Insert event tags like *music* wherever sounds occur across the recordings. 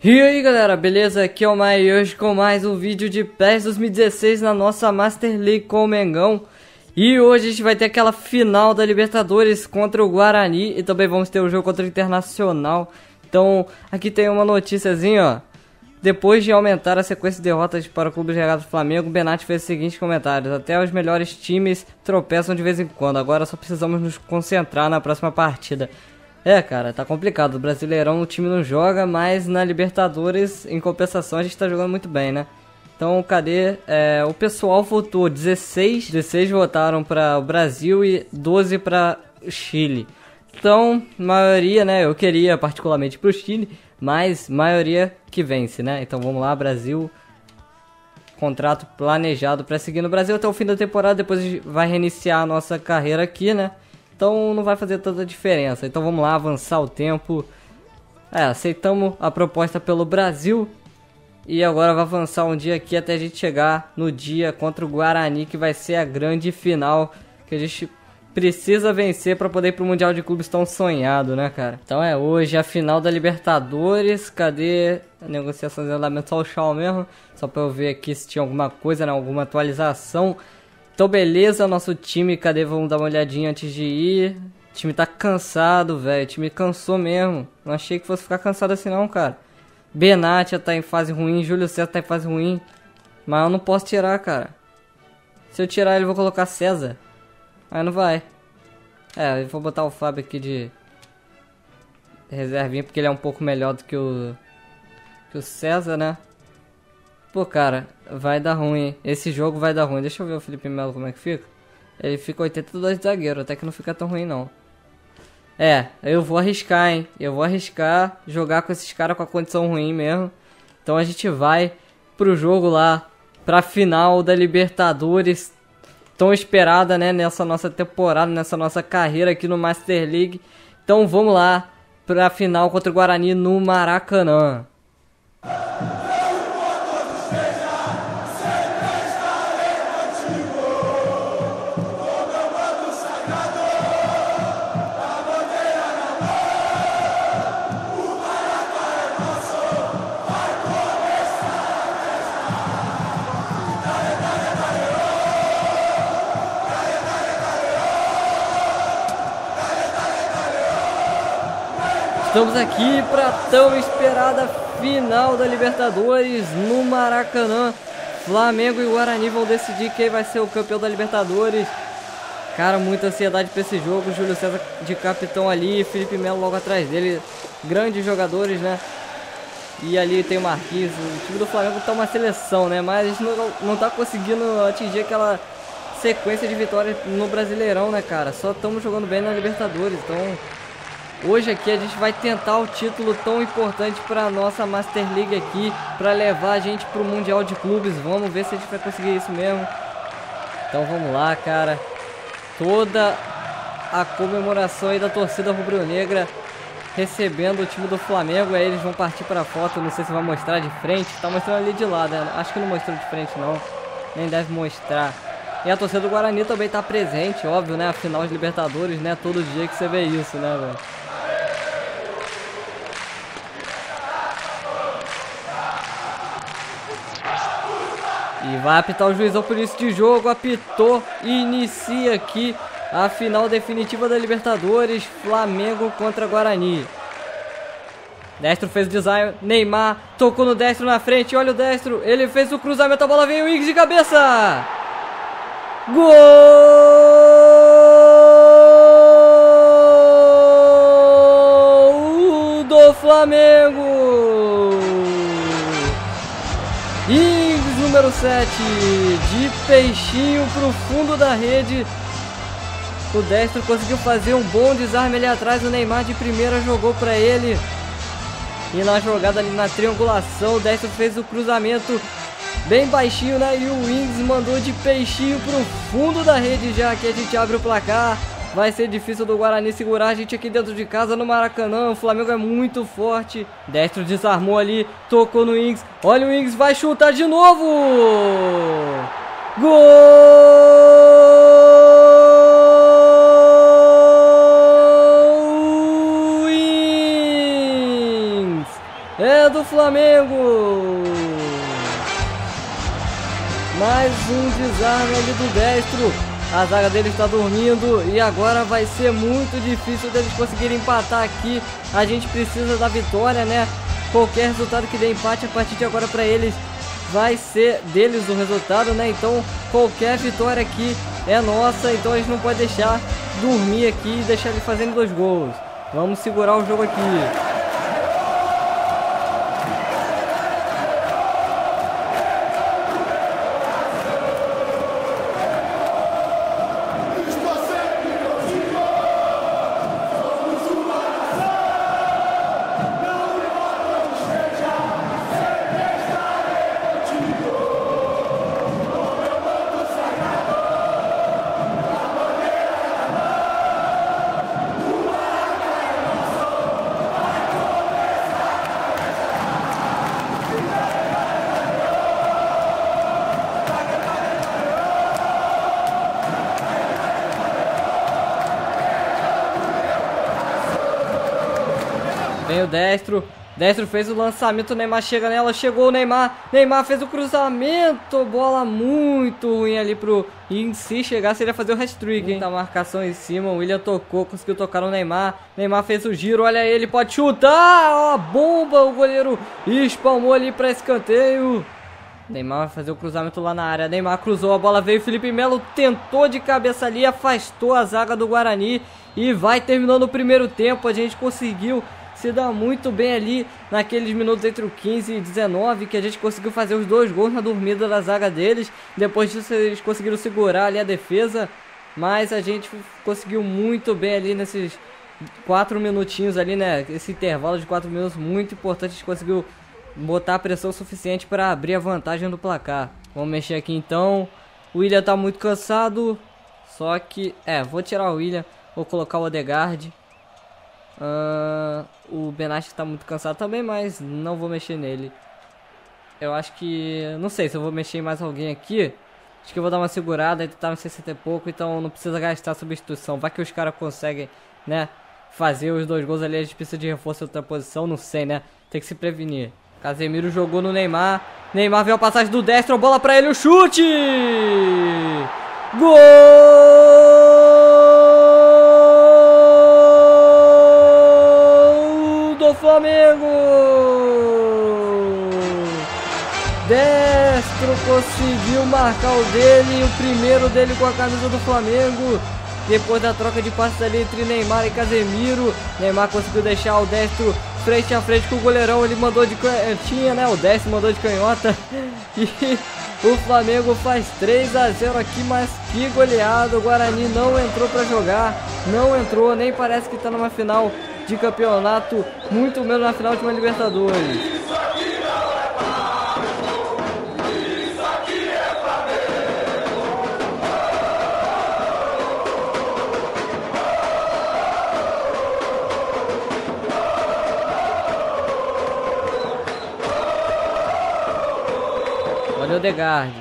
E aí galera, beleza? Aqui é o Mai e hoje com mais um vídeo de PES 2016 na nossa Master League com o Mengão. E hoje a gente vai ter aquela final da Libertadores contra o Guarani e também vamos ter o jogo contra o Internacional. Então aqui tem uma noticiazinha ó. Depois de aumentar a sequência de derrotas para o clube regado do Flamengo, Benatti fez os seguintes comentários: Até os melhores times tropeçam de vez em quando, agora só precisamos nos concentrar na próxima partida. É, cara, tá complicado. O Brasileirão o time não joga, mas na Libertadores, em compensação, a gente tá jogando muito bem, né? Então, cadê? É, o pessoal votou 16, 16 votaram para o Brasil e 12 para o Chile. Então, maioria, né? Eu queria particularmente para o Chile, mas maioria que vence, né? Então vamos lá, Brasil. Contrato planejado para seguir no Brasil até o fim da temporada, depois vai reiniciar a nossa carreira aqui, né? Então não vai fazer tanta diferença. Então vamos lá, avançar o tempo. É, aceitamos a proposta pelo Brasil. E agora vai avançar um dia aqui até a gente chegar no dia contra o Guarani, que vai ser a grande final. Que a gente precisa vencer para poder ir pro Mundial de Clubes tão sonhado, né, cara? Então é hoje a final da Libertadores. Cadê a negociação de andamento? Só o Shaw mesmo. Só pra eu ver aqui se tinha alguma coisa, né, alguma atualização. Então, beleza, nosso time, cadê? Vamos dar uma olhadinha antes de ir. O time tá cansado, velho. O time cansou mesmo. Não achei que fosse ficar cansado assim, não, cara. Benatia tá em fase ruim, Júlio César tá em fase ruim. Mas eu não posso tirar, cara. Se eu tirar ele, eu vou colocar César. Aí não vai. É, eu vou botar o Fábio aqui de reservinha, porque ele é um pouco melhor do que o, que o César, né? Pô, cara, vai dar ruim. Esse jogo vai dar ruim. Deixa eu ver o Felipe Melo como é que fica. Ele fica 82 de zagueiro, até que não fica tão ruim não. É, eu vou arriscar, hein? Eu vou arriscar jogar com esses caras com a condição ruim mesmo. Então a gente vai pro jogo lá, pra final da Libertadores, tão esperada, né, nessa nossa temporada, nessa nossa carreira aqui no Master League. Então vamos lá pra final contra o Guarani no Maracanã. Estamos aqui para tão esperada final da Libertadores no Maracanã. Flamengo e Guarani vão decidir quem vai ser o campeão da Libertadores. Cara, muita ansiedade para esse jogo. Júlio César de capitão ali, Felipe Melo logo atrás dele. Grandes jogadores, né? E ali tem o Marquinhos. O time do Flamengo tá uma seleção, né? Mas a não, não tá conseguindo atingir aquela sequência de vitórias no Brasileirão, né, cara? Só estamos jogando bem na Libertadores. Então, Hoje aqui a gente vai tentar o título tão importante para a nossa Master League aqui, para levar a gente para o Mundial de Clubes. Vamos ver se a gente vai conseguir isso mesmo. Então vamos lá, cara. Toda a comemoração aí da torcida rubro-negra recebendo o time do Flamengo. Aí eles vão partir para a foto, não sei se vai mostrar de frente. Tá mostrando ali de lado, né? acho que não mostrou de frente não. Nem deve mostrar. E a torcida do Guarani também tá presente, óbvio, né? A final de Libertadores, né? Todo dia que você vê isso, né, velho? E vai apitar o juizão por isso de jogo, apitou inicia aqui a final definitiva da Libertadores, Flamengo contra Guarani. Destro fez o design, Neymar tocou no Destro na frente, olha o Destro, ele fez o cruzamento, a bola veio, o Iggs de cabeça! Gol do Flamengo! Número 7, de peixinho pro fundo da rede. O Destro conseguiu fazer um bom desarme ali atrás, o Neymar de primeira jogou para ele. E na jogada ali na triangulação, o Destro fez o cruzamento bem baixinho, né? E o Wings mandou de peixinho pro fundo da rede já que a gente abre o placar. Vai ser difícil do Guarani segurar a gente aqui dentro de casa no Maracanã. O Flamengo é muito forte. Destro desarmou ali, tocou no Wings. Olha o Wings, vai chutar de novo! Gol! Wings! É do Flamengo! Mais um desarme ali do destro. A zaga dele está dormindo e agora vai ser muito difícil deles conseguirem empatar aqui. A gente precisa da vitória, né? Qualquer resultado que dê empate a partir de agora para eles vai ser deles o resultado, né? Então qualquer vitória aqui é nossa, então a gente não pode deixar dormir aqui e deixar ele fazendo dois gols. Vamos segurar o jogo aqui. Destro. Destro fez o lançamento, o Neymar chega nela, chegou o Neymar. Neymar fez o cruzamento, bola muito ruim ali pro e se chegasse ele ia fazer o hat-trick, hein? Muita marcação em cima, o William tocou, conseguiu tocar no Neymar. Neymar fez o giro, olha ele, pode chutar, ó, bomba, o goleiro espalmou ali para escanteio. Neymar vai fazer o cruzamento lá na área. Neymar cruzou, a bola veio. Felipe Melo tentou de cabeça ali, afastou a zaga do Guarani. E vai terminando o primeiro tempo. A gente conseguiu se dá muito bem ali naqueles minutos entre o 15 e 19 que a gente conseguiu fazer os dois gols na dormida da zaga deles. Depois disso eles conseguiram segurar ali a defesa, mas a gente conseguiu muito bem ali nesses quatro minutinhos ali, né? Esse intervalo de quatro minutos muito importante, a gente conseguiu botar a pressão suficiente para abrir a vantagem do placar. Vamos mexer aqui então. O William tá muito cansado, só que, é, vou tirar o William, vou colocar o Odegaard. Uh, o Benach está muito cansado também, mas não vou mexer nele. Eu acho que... Não sei se eu vou mexer em mais alguém aqui. Acho que eu vou dar uma segurada, ele tá no 60 e pouco, então não precisa gastar substituição. Vai que os caras conseguem, né, fazer os dois gols ali, a gente precisa de reforço em outra posição, não sei, né. Tem que se prevenir. Casemiro jogou no Neymar. Neymar veio a passagem do destro, bola pra ele, o chute! Gol! Flamengo! Destro conseguiu marcar o dele, o primeiro dele com a camisa do Flamengo. Depois da troca de passes ali entre Neymar e Casemiro, Neymar conseguiu deixar o Destro frente a frente com o goleirão. Ele mandou de canhotinha, né? O Destro mandou de canhota. *laughs* E o Flamengo faz 3 a 0 aqui, mas que goleado. O Guarani não entrou para jogar, não entrou, nem parece que está numa final de campeonato, muito menos na final de uma Libertadores. Olha o Odegaard.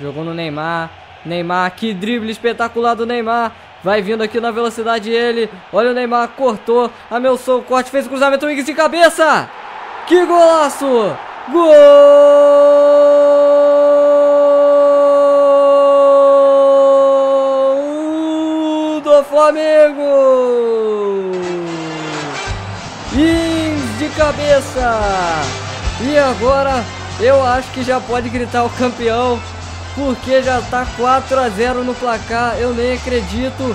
Jogou no Neymar. Neymar, que drible espetacular do Neymar. Vai vindo aqui na velocidade ele. Olha o Neymar, cortou. Amelçou o corte, fez o cruzamento. Wings de cabeça. Que golaço! Gol do Flamengo! Ings de cabeça! E agora eu acho que já pode gritar o campeão porque já está 4 a 0 no placar. Eu nem acredito.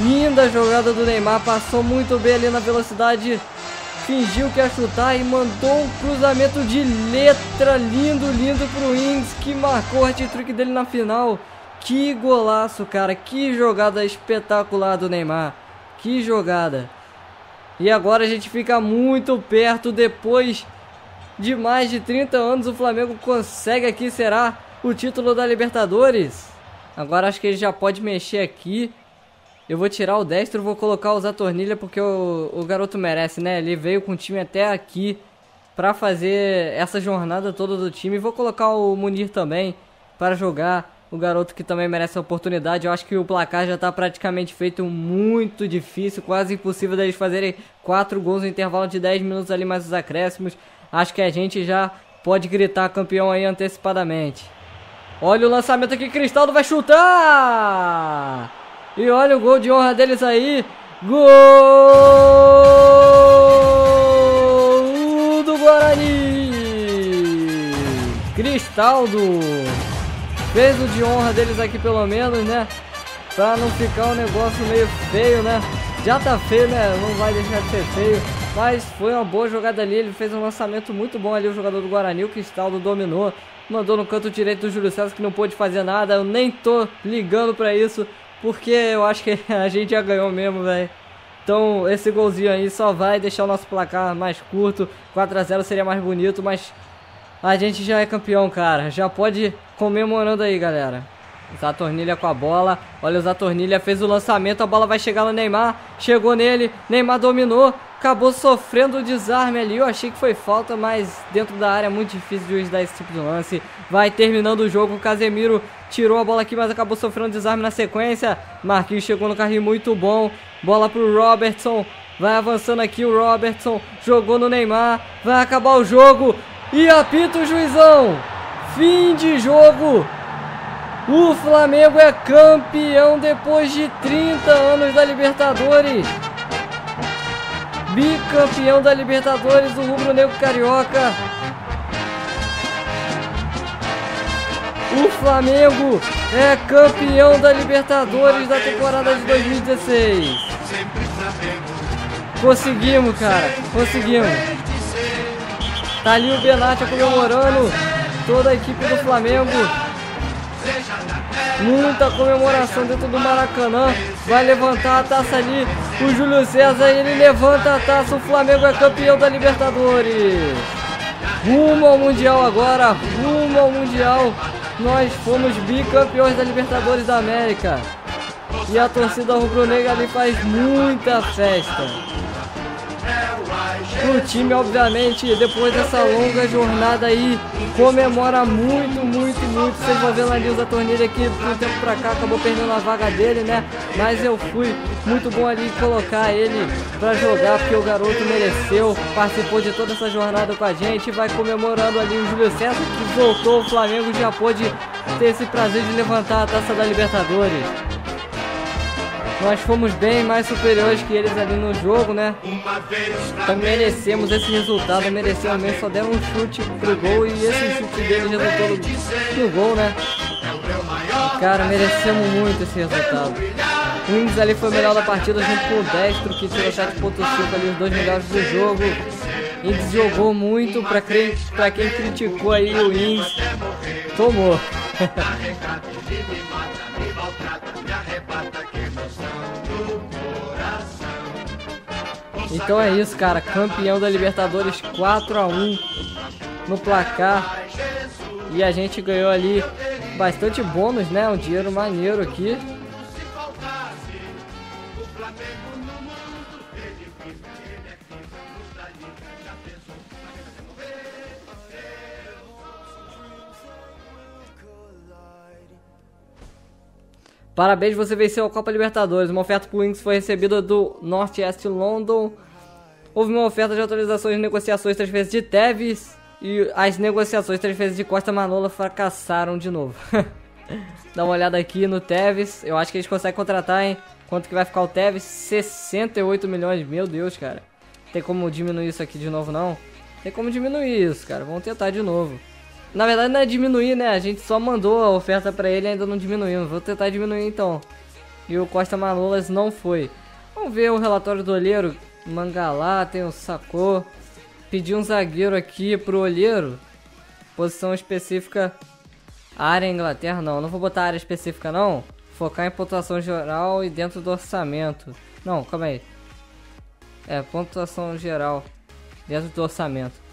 Linda jogada do Neymar, passou muito bem ali na velocidade. Fingiu que ia chutar e mandou um cruzamento de letra lindo, lindo pro Ings, que marcou o hat-trick dele na final. Que golaço, cara. Que jogada espetacular do Neymar. Que jogada. E agora a gente fica muito perto depois de mais de 30 anos o Flamengo consegue aqui, será o título da Libertadores. Agora acho que ele já pode mexer aqui. Eu vou tirar o destro, vou colocar o Zatornilha porque o, o garoto merece, né? Ele veio com o time até aqui para fazer essa jornada toda do time. Vou colocar o Munir também para jogar. O garoto que também merece a oportunidade. Eu acho que o placar já está praticamente feito muito difícil, quase impossível deles fazerem 4 gols no intervalo de 10 minutos ali mais os acréscimos. acho que a gente já pode gritar campeão aí antecipadamente. Olha o lançamento aqui, Cristaldo vai chutar! E olha o gol de honra deles aí. Gol do Guarani! Cristaldo fez o de honra deles aqui pelo menos, né? Pra não ficar um negócio meio feio, né? Já tá feio, né? Não vai deixar de ser feio. Mas foi uma boa jogada ali. Ele fez um lançamento muito bom ali. O jogador do Guarani, o Cristaldo, dominou. Mandou no canto direito do Júlio César que não pôde fazer nada. Eu nem tô ligando pra isso. Porque eu acho que *laughs* a gente já ganhou mesmo, velho. Então esse golzinho aí só vai deixar o nosso placar mais curto. 4 a 0 seria mais bonito, mas a gente já é campeão, cara. Já pode ir comemorando aí, galera. Zatornilha com a bola. Olha o Zatornilha fez o lançamento. A bola vai chegar no Neymar. Chegou nele. Neymar dominou. Acabou sofrendo o desarme ali. Eu achei que foi falta, mas dentro da área é muito difícil de juiz dar esse tipo de lance. Vai terminando o jogo. O Casemiro tirou a bola aqui, mas acabou sofrendo desarme na sequência. Marquinhos chegou no carrinho muito bom. Bola pro Robertson. Vai avançando aqui o Robertson. Jogou no Neymar. Vai acabar o jogo. E apita o juizão. Fim de jogo. O Flamengo é campeão depois de 30 anos da Libertadores. Bicampeão da Libertadores, o Rubro Negro Carioca. O Flamengo é campeão da Libertadores da temporada de 2016. Conseguimos, cara. Conseguimos. Tá ali o Benatia comemorando. Toda a equipe do Flamengo. Muita comemoração dentro do Maracanã. Vai levantar a taça ali. O Júlio César, ele levanta a taça. O Flamengo é campeão da Libertadores. Rumo ao Mundial agora. Rumo ao Mundial. Nós fomos bicampeões da Libertadores da América. E a torcida rubro-negra ali faz muita festa. O time, obviamente, depois dessa longa jornada aí, comemora muito, muito, muito. Vocês vão ver ali o torneira aqui, de um tempo pra cá, acabou perdendo a vaga dele, né? Mas eu fui muito bom ali colocar ele pra jogar, porque o garoto mereceu, participou de toda essa jornada com a gente. Vai comemorando ali o Júlio César, que voltou, o Flamengo já pôde ter esse prazer de levantar a taça da Libertadores. Nós fomos bem mais superiores que eles ali no jogo, né? Então merecemos esse resultado, merecemos mesmo, só demos um chute pro gol e esse chute dele resultou no, gol, né? Cara, merecemos muito esse resultado. O Ings ali foi o melhor da partida junto com o Destro, que tirou 7.5 ali, os dois melhores do jogo. Ings jogou muito, pra quem, pra quem criticou aí o Ings, tomou. *laughs* Então é isso, cara. Campeão da Libertadores 4 a 1 no placar. E a gente ganhou ali bastante bônus, né? Um dinheiro maneiro aqui. Parabéns, você venceu a Copa Libertadores. Uma oferta por Wings foi recebida do Northwest London. Houve uma oferta de autorizações de negociações vezes de Tevez. E as negociações vezes de Costa Manola fracassaram de novo. *laughs* Dá uma olhada aqui no Tevez. Eu acho que eles conseguem contratar, hein? Quanto que vai ficar o Tevez? 68 milhões. Meu Deus, cara. Tem como diminuir isso aqui de novo, não? Tem como diminuir isso, cara. Vamos tentar de novo. Na verdade não é diminuir, né? A gente só mandou a oferta pra ele e ainda não diminuiu. Vou tentar diminuir então. E o Costa Manolas não foi. Vamos ver o relatório do olheiro. Mangalá, tem o Sacou. Pedi um zagueiro aqui pro olheiro. Posição específica. Área Inglaterra, não. Não vou botar área específica, não. Focar em pontuação geral e dentro do orçamento. Não, calma aí. É, pontuação geral. Dentro do orçamento.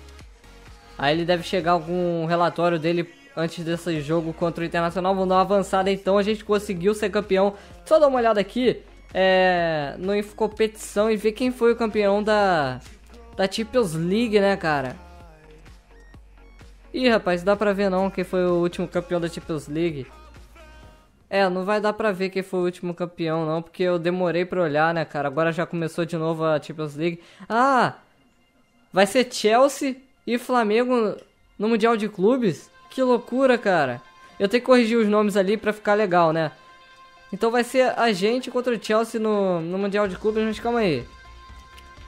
Aí ele deve chegar algum relatório dele antes desse jogo contra o Internacional. Vamos dar uma avançada então. A gente conseguiu ser campeão. Só dar uma olhada aqui é, no Competição e ver quem foi o campeão da, da Champions League, né, cara? Ih, rapaz, dá pra ver não quem foi o último campeão da Champions League. É, não vai dar pra ver quem foi o último campeão não, porque eu demorei pra olhar, né, cara? Agora já começou de novo a Champions League. Ah! Vai ser Chelsea e Flamengo no Mundial de Clubes? Que loucura, cara. Eu tenho que corrigir os nomes ali pra ficar legal, né? Então vai ser a gente contra o Chelsea no, no Mundial de Clubes, mas calma aí.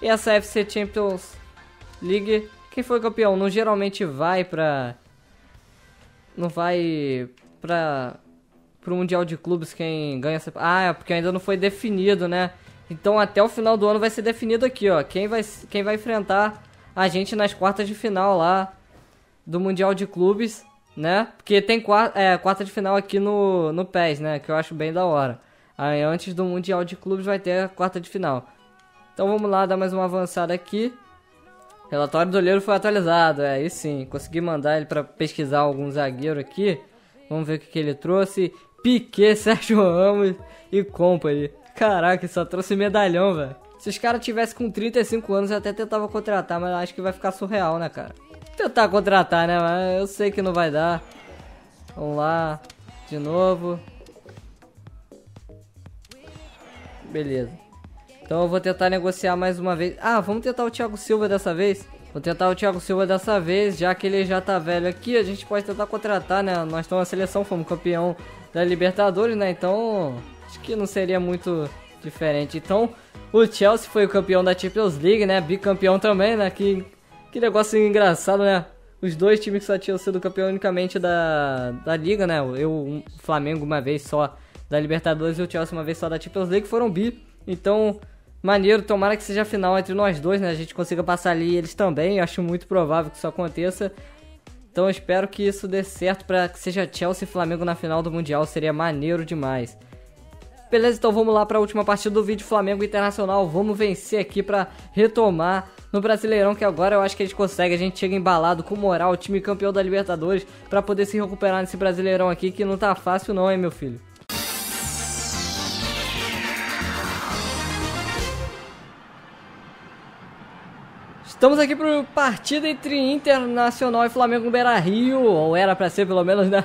E essa FC Champions League, quem foi campeão? Não geralmente vai pra... Não vai pra... Pro Mundial de Clubes quem ganha essa... Ah, é porque ainda não foi definido, né? Então até o final do ano vai ser definido aqui, ó. Quem vai, quem vai enfrentar a gente nas quartas de final lá do Mundial de Clubes, né? Porque tem quarta, é, quarta de final aqui no, no PES, né? Que eu acho bem da hora. Aí antes do Mundial de Clubes vai ter a quarta de final. Então vamos lá, dar mais uma avançada aqui. Relatório do olheiro foi atualizado, é, aí sim. Consegui mandar ele para pesquisar algum zagueiro aqui. Vamos ver o que, que ele trouxe. Piquet, *laughs* Sérgio Ramos e Company. Caraca, só trouxe medalhão, velho. Se os caras tivessem com 35 anos, eu até tentava contratar, mas acho que vai ficar surreal, né, cara? Tentar contratar, né, mas eu sei que não vai dar. Vamos lá, de novo. Beleza. Então eu vou tentar negociar mais uma vez. Ah, vamos tentar o Thiago Silva dessa vez. Vou tentar o Thiago Silva dessa vez, já que ele já tá velho aqui, a gente pode tentar contratar, né? Nós estamos na seleção, fomos campeão da Libertadores, né? Então, acho que não seria muito diferente. Então, o Chelsea foi o campeão da Champions League, né? Bicampeão também, né? Que, que negócio engraçado, né? Os dois times que só tinham sido campeão unicamente da, da Liga, né? Eu, o Flamengo uma vez só da Libertadores e o Chelsea uma vez só da Champions League foram bi. Então, maneiro, tomara que seja a final entre nós dois, né? A gente consiga passar ali eles também. Acho muito provável que isso aconteça. Então, espero que isso dê certo para que seja Chelsea e Flamengo na final do Mundial. Seria maneiro demais. Beleza, então vamos lá para a última partida do vídeo Flamengo Internacional. Vamos vencer aqui para retomar no Brasileirão, que agora eu acho que a gente consegue. A gente chega embalado com moral, time campeão da Libertadores, para poder se recuperar nesse Brasileirão aqui, que não tá fácil não, hein, meu filho. Estamos aqui para partida entre Internacional e Flamengo no Beira Rio, ou era para ser pelo menos, né?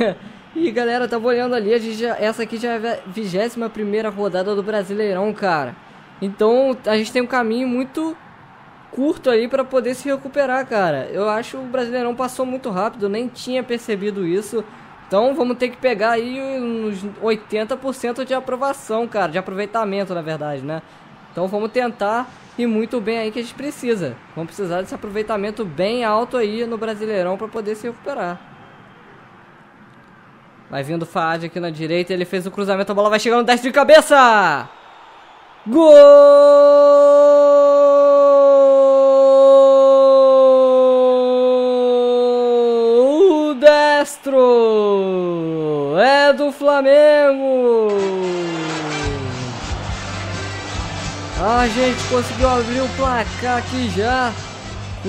*laughs* E galera, tava olhando ali, já, essa aqui já é a 21 primeira rodada do Brasileirão, cara. Então a gente tem um caminho muito curto aí para poder se recuperar, cara. Eu acho que o Brasileirão passou muito rápido, nem tinha percebido isso. Então vamos ter que pegar aí uns 80% de aprovação, cara, de aproveitamento, na verdade, né? Então vamos tentar ir muito bem aí que a gente precisa. Vamos precisar desse aproveitamento bem alto aí no Brasileirão para poder se recuperar. Vai vindo o Faad aqui na direita. Ele fez o cruzamento. A bola vai chegando. Desce de cabeça. Gol destro. É do Flamengo. A gente conseguiu abrir o placar aqui já. O,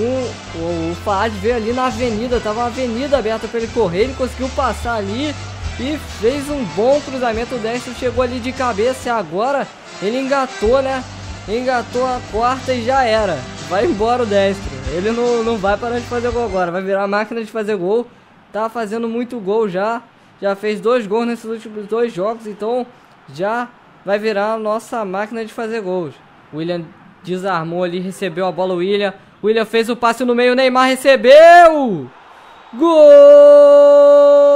o, o Faad veio ali na avenida, tava uma avenida aberta para ele correr, ele conseguiu passar ali e fez um bom cruzamento. O destro chegou ali de cabeça e agora ele engatou, né? Engatou a quarta e já era. Vai embora o destro. Ele não, não vai parar de fazer gol agora, vai virar máquina de fazer gol. Tá fazendo muito gol já. Já fez dois gols nesses últimos dois jogos, então já vai virar a nossa máquina de fazer gols. William desarmou ali, recebeu a bola, William. William fez o passe no meio, Neymar recebeu! Gol!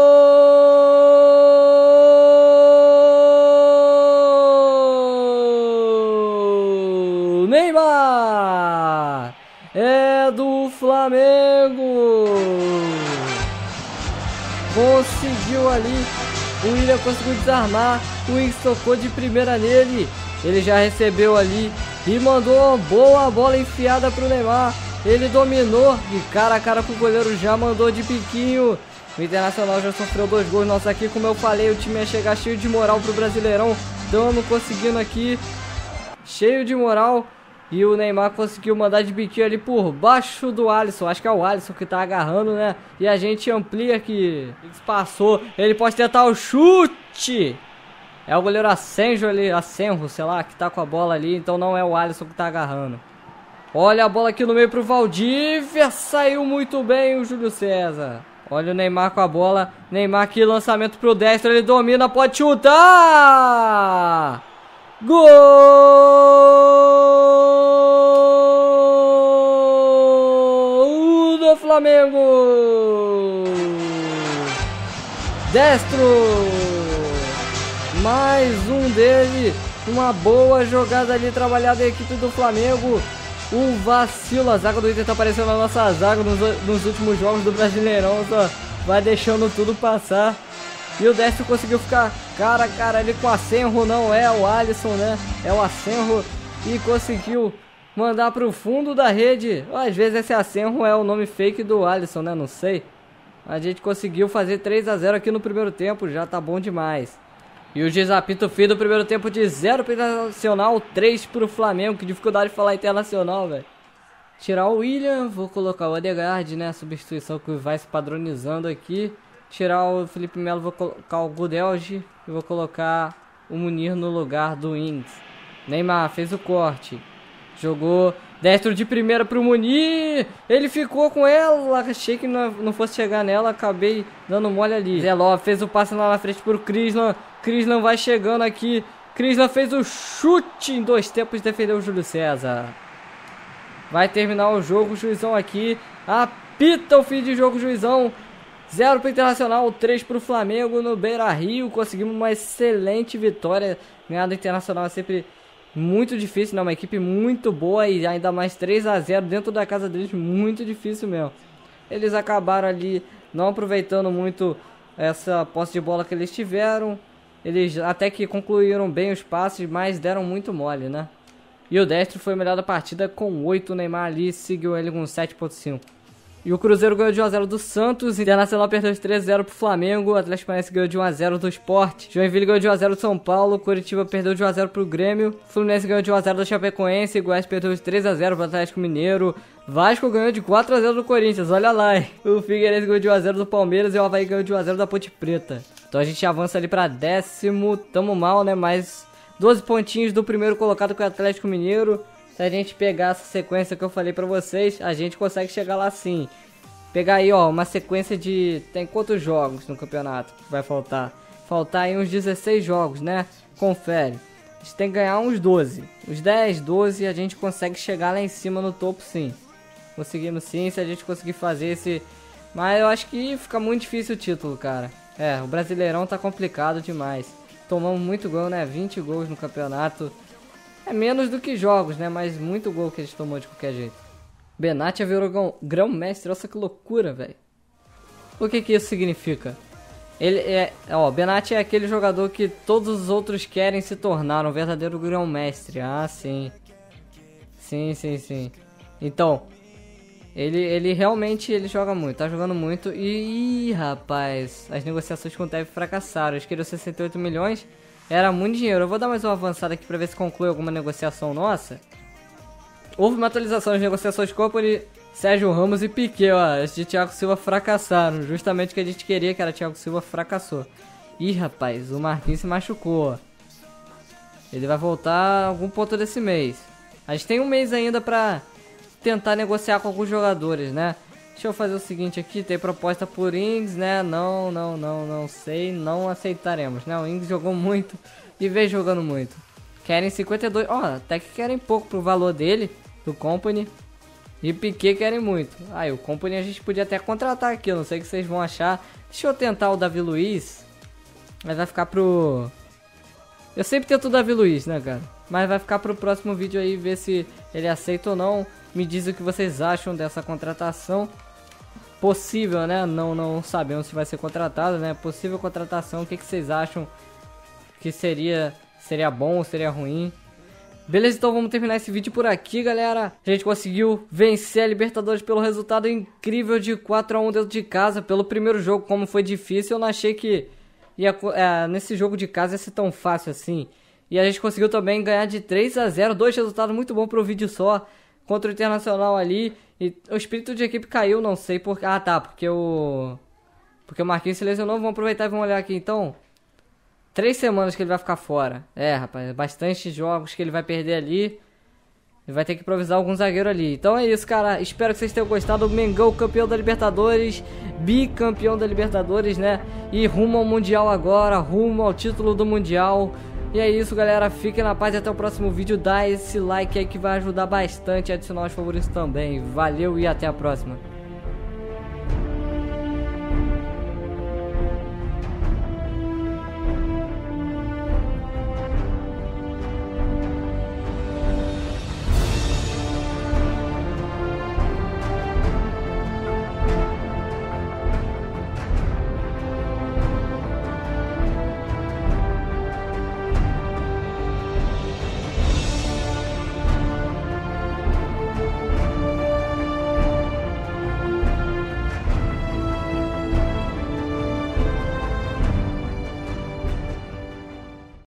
Do Flamengo! Conseguiu ali, o William conseguiu desarmar, o Wings tocou de primeira nele, ele já recebeu ali e mandou uma boa bola enfiada pro Neymar. Ele dominou e cara a cara com o goleiro já mandou de piquinho. O Internacional já sofreu dois gols nossos aqui. Como eu falei, o time ia chegar cheio de moral pro Brasileirão. Estamos conseguindo aqui. Cheio de moral. E o Neymar conseguiu mandar de biquinho ali por baixo do Alisson. Acho que é o Alisson que tá agarrando, né? E a gente amplia que passou. Ele pode tentar o chute. É o goleiro Asenjo ali, Asenjo, sei lá, que tá com a bola ali, então não é o Alisson que tá agarrando. Olha a bola aqui no meio pro Valdívia, saiu muito bem o Júlio César. Olha o Neymar com a bola, Neymar aqui, lançamento pro destro, ele domina, pode chutar! Gol! Flamengo! Destro! Mais um dele. Uma boa jogada ali trabalhada a equipe do Flamengo. O vacilo, a zaga do Inter tá aparecendo na nossa zaga nos, nos últimos jogos do Brasileirão. Só vai deixando tudo passar. E o Destro conseguiu ficar cara a cara ali com o Acenro, não é o Alisson, né? É o Acenro. E conseguiu mandar pro fundo da rede. Às vezes esse Acenro é o nome fake do Alisson, né? Não sei. A gente conseguiu fazer 3 a 0 aqui no primeiro tempo, já tá bom demais. E o desapito fim do primeiro tempo de 0 para Internacional, 3 para o Flamengo. Que dificuldade de falar Internacional, velho. Tirar o William, vou colocar o Odegaard, né? A substituição que vai se padronizando aqui. Tirar o Felipe Melo, vou colocar o Gudelge. E vou colocar o Munir no lugar do Ings. Neymar fez o corte. Jogou destro de primeira pro Munir. Ele ficou com ela. Achei que não fosse chegar nela. Acabei dando mole ali. Zé fez o passe lá na frente pro Crislan. Crislan vai chegando aqui. Crislan fez o chute em dois tempos defendeu o Júlio César. Vai terminar o jogo, o juizão aqui. Apita o fim de jogo, juizão. 0 para o Internacional, 3 para o Flamengo no Beira Rio. Conseguimos uma excelente vitória. Ganhar do Internacional é sempre muito difícil, né? Uma equipe muito boa e ainda mais 3 a 0 dentro da casa deles, muito difícil mesmo. Eles acabaram ali não aproveitando muito essa posse de bola que eles tiveram. Eles até que concluíram bem os passes, mas deram muito mole, né? E o Destro foi o melhor da partida com 8, o Neymar ali seguiu ele com 7.5. E o Cruzeiro ganhou de 1x0 do Santos, Internacional perdeu de 3x0 pro Flamengo, o Atlético Paranaense ganhou de 1x0 do Sport, Joinville ganhou de 1x0 do São Paulo, Curitiba perdeu de 1x0 pro Grêmio, Fluminense ganhou de 1x0 do Chapecoense, Goiás perdeu de 3x0 pro Atlético Mineiro, Vasco ganhou de 4x0 do Corinthians, olha lá, hein? o Figueirense ganhou de 1x0 do Palmeiras e o Havaí ganhou de 1x0 da Ponte Preta. Então a gente avança ali pra décimo, tamo mal, né, mas 12 pontinhos do primeiro colocado com o Atlético Mineiro, se a gente pegar essa sequência que eu falei pra vocês, a gente consegue chegar lá sim. Pegar aí, ó, uma sequência de... Tem quantos jogos no campeonato que vai faltar? Faltar aí uns 16 jogos, né? Confere. A gente tem que ganhar uns 12. Uns 10, 12 a gente consegue chegar lá em cima no topo sim. Conseguimos sim, se a gente conseguir fazer esse... Mas eu acho que fica muito difícil o título, cara. É, o Brasileirão tá complicado demais. Tomamos muito gol, né? 20 gols no campeonato. É menos do que jogos, né? Mas muito gol que a gente tomou de qualquer jeito. Benatia virou grão-mestre. Nossa, que loucura, velho. O que que isso significa? Ele é, ó, Benatia é aquele jogador que todos os outros querem se tornar um verdadeiro grão-mestre. Ah, sim. Sim, sim, sim. Então, ele, ele realmente ele joga muito, tá jogando muito. E, ih, rapaz, as negociações com o Teve fracassaram. Eles queriam 68 milhões, era muito dinheiro. Eu vou dar mais uma avançada aqui pra ver se conclui alguma negociação nossa. Houve uma atualização nas negociações Company, Sérgio Ramos e Piquet, ó. As de Thiago Silva fracassaram. Justamente o que a gente queria, que era Thiago Silva, fracassou. Ih, rapaz, o Marquinhos se machucou, ó. Ele vai voltar algum ponto desse mês. A gente tem um mês ainda pra tentar negociar com alguns jogadores, né? Deixa eu fazer o seguinte aqui, tem proposta por Ings, né? Não, não, não, não sei, não aceitaremos, né? O Ings jogou muito e vem jogando muito. Querem 52, ó, oh, até que querem pouco pro valor dele do Company. E Piquet querem muito. Aí, o Company a gente podia até contratar aqui, eu não sei o que vocês vão achar. Deixa eu tentar o Davi Luiz. Mas vai ficar pro... Eu sempre tento o Davi Luiz, né, cara? Mas vai ficar pro próximo vídeo aí, ver se ele aceita ou não. Me diz o que vocês acham dessa contratação. Possível, né? Não, não sabemos se vai ser contratado, né? Possível contratação, o que, que vocês acham que seria, seria bom ou seria ruim? Beleza, então vamos terminar esse vídeo por aqui, galera. A gente conseguiu vencer a Libertadores pelo resultado incrível de 4 a 1 dentro de casa. Pelo primeiro jogo, como foi difícil, eu não achei que ia, é, nesse jogo de casa ia ser tão fácil assim. E a gente conseguiu também ganhar de 3 a 0 Dois resultados muito bons para o vídeo só. Contra o Internacional ali. E o espírito de equipe caiu, não sei por... Ah, tá, porque o... Porque o Marquinhos se lesionou. Vamos aproveitar e vamos olhar aqui então. Três semanas que ele vai ficar fora. É, rapaz, bastante jogos que ele vai perder ali. Ele vai ter que improvisar algum zagueiro ali. Então é isso, cara. Espero que vocês tenham gostado. Mengão, campeão da Libertadores. Bicampeão da Libertadores, né? E rumo ao Mundial agora. Rumo ao título do Mundial. E é isso, galera. Fiquem na paz e até o próximo vídeo. Dá esse like aí que vai ajudar bastante. Adicionar os favoritos também. Valeu e até a próxima.